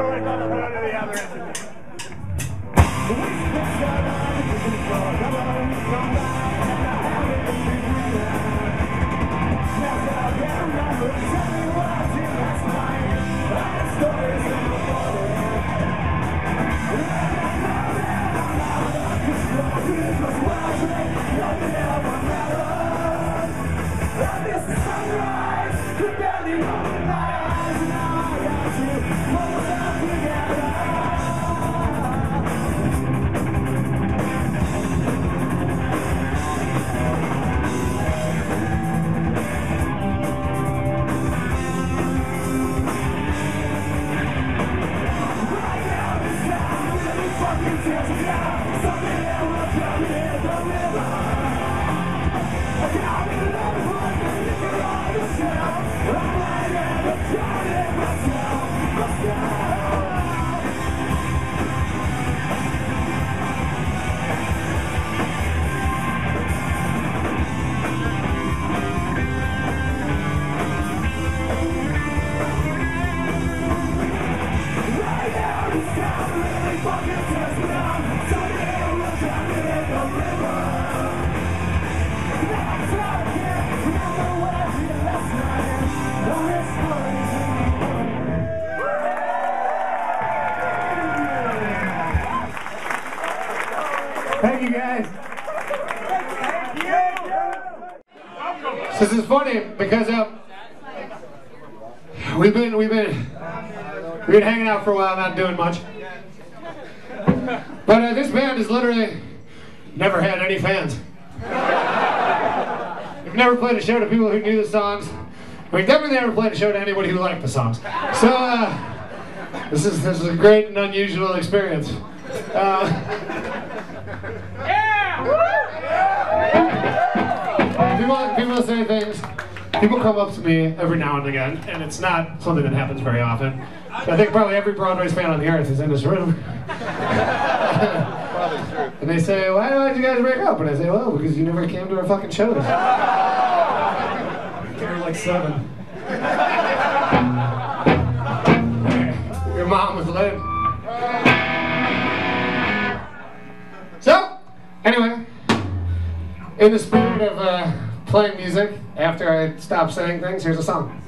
Thank This is funny because uh, we've been we've been we've been hanging out for a while, not doing much. But uh, this band has literally never had any fans. We've never played a show to people who knew the songs. We've definitely never played a show to anybody who liked the songs. So uh, this is this is a great and unusual experience. Uh, People say things. People come up to me every now and again, and it's not something that happens very often. I think probably every Broadway fan on the earth is in this room. and they say, why did you guys break up? And I say, well, because you never came to our fucking shows. There were like seven. Your mom was late. So, anyway, in the spirit playing music after I stop saying things, here's a song.